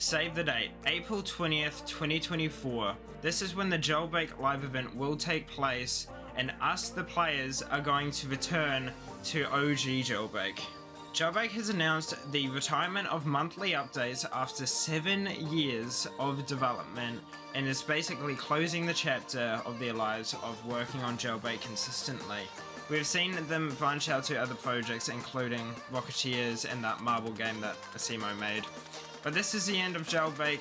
Save the date, April 20th, 2024. This is when the Jailbreak live event will take place, and us, the players, are going to return to OG Jailbreak. Jailbreak has announced the retirement of monthly updates after seven years of development and is basically closing the chapter of their lives of working on Jailbreak consistently. We've seen them branch out to other projects including Rocketeers and that marble game that Asimo made. But this is the end of Jailbreak.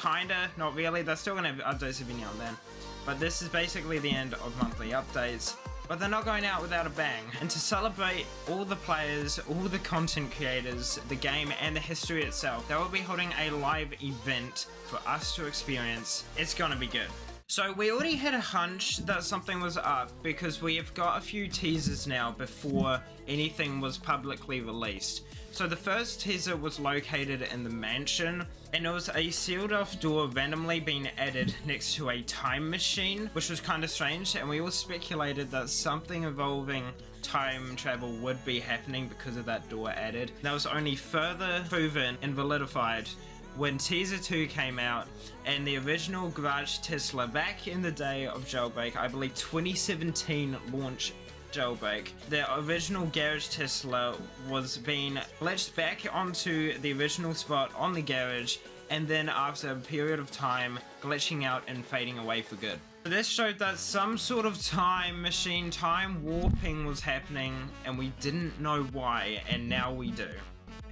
Kinda, not really, they're still gonna have updates every now and then. But this is basically the end of monthly updates but they're not going out without a bang. And to celebrate all the players, all the content creators, the game, and the history itself, they will be holding a live event for us to experience. It's gonna be good. So we already had a hunch that something was up because we have got a few teasers now before anything was publicly released. So the first teaser was located in the mansion and it was a sealed off door randomly being added next to a time machine which was kind of strange and we all speculated that something involving time travel would be happening because of that door added. That was only further proven and validified when Teaser 2 came out and the original Garage Tesla back in the day of Jailbreak, I believe 2017 launch jailbreak, the original garage Tesla was being glitched back onto the original spot on the garage and then after a period of time glitching out and fading away for good. This showed that some sort of time machine, time warping was happening and we didn't know why and now we do.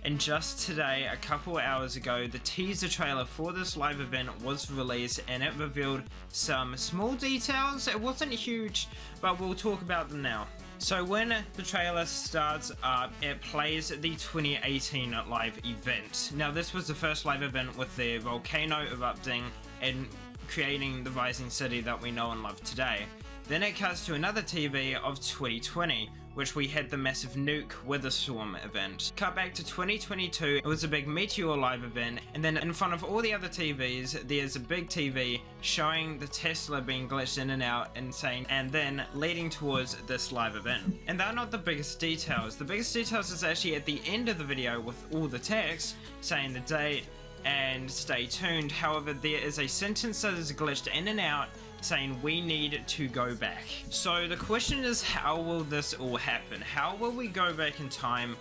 And just today, a couple hours ago, the teaser trailer for this live event was released and it revealed some small details. It wasn't huge, but we'll talk about them now. So when the trailer starts up, it plays the 2018 live event. Now this was the first live event with the volcano erupting and creating the rising city that we know and love today. Then it cuts to another TV of 2020, which we had the massive nuke Witherstorm event. Cut back to 2022, it was a big Meteor Live event, and then in front of all the other TVs, there's a big TV showing the Tesla being glitched in and out and saying, and then leading towards this live event. And they're not the biggest details. The biggest details is actually at the end of the video with all the text saying the date and stay tuned. However, there is a sentence that is glitched in and out saying we need to go back. So the question is how will this all happen? How will we go back in time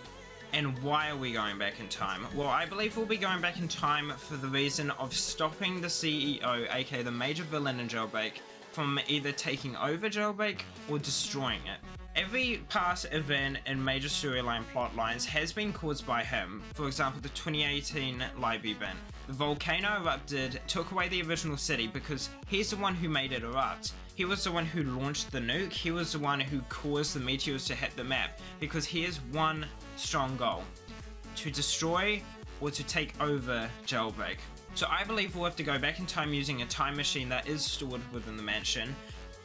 and why are we going back in time? Well, I believe we'll be going back in time for the reason of stopping the CEO, aka the major villain in Jailbreak, from either taking over Jailbreak or destroying it. Every past event and major storyline plot lines has been caused by him. For example, the 2018 live event. The volcano erupted, took away the original city because he's the one who made it erupt. He was the one who launched the nuke, he was the one who caused the meteors to hit the map because he has one strong goal. To destroy or to take over Jailbreak. So I believe we'll have to go back in time using a time machine that is stored within the mansion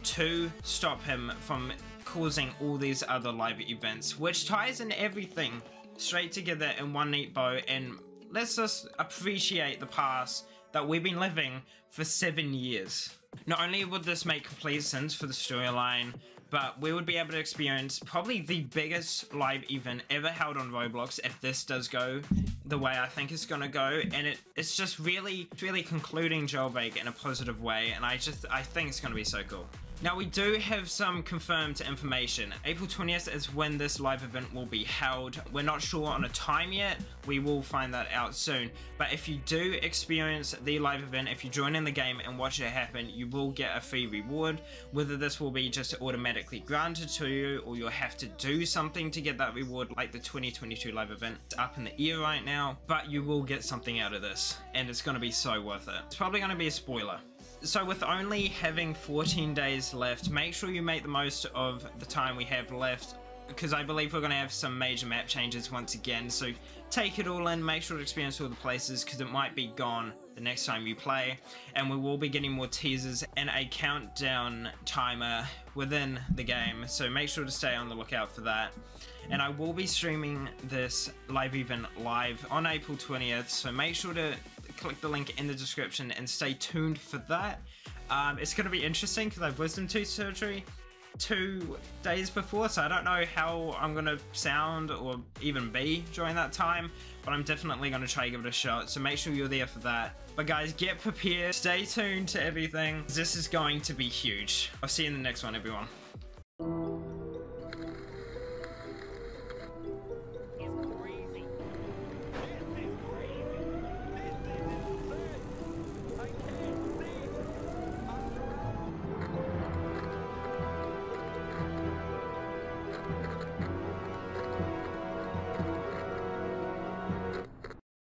to stop him from causing all these other live events, which ties in everything straight together in one neat bow and lets us appreciate the past that we've been living for seven years. Not only would this make complete sense for the storyline, but we would be able to experience probably the biggest live event ever held on Roblox if this does go the way I think it's gonna go, and it it's just really, really concluding Jailbreak in a positive way, and I just I think it's gonna be so cool. Now we do have some confirmed information. April 20th is when this live event will be held. We're not sure on a time yet. We will find that out soon. But if you do experience the live event, if you join in the game and watch it happen, you will get a free reward. Whether this will be just automatically granted to you or you'll have to do something to get that reward like the 2022 live event. It's up in the air right now, but you will get something out of this and it's going to be so worth it. It's probably going to be a spoiler so with only having 14 days left, make sure you make the most of the time we have left because I believe we're going to have some major map changes once again, so take it all in, make sure to experience all the places because it might be gone the next time you play, and we will be getting more teasers and a countdown timer within the game, so make sure to stay on the lookout for that. And I will be streaming this live event live on April 20th, so make sure to click the link in the description and stay tuned for that. Um, it's going to be interesting because I have wisdom tooth surgery two days before, so I don't know how I'm gonna sound or even be during that time, but I'm definitely gonna try to give it a shot, so make sure you're there for that. But guys, get prepared, stay tuned to everything. This is going to be huge. I'll see you in the next one, everyone.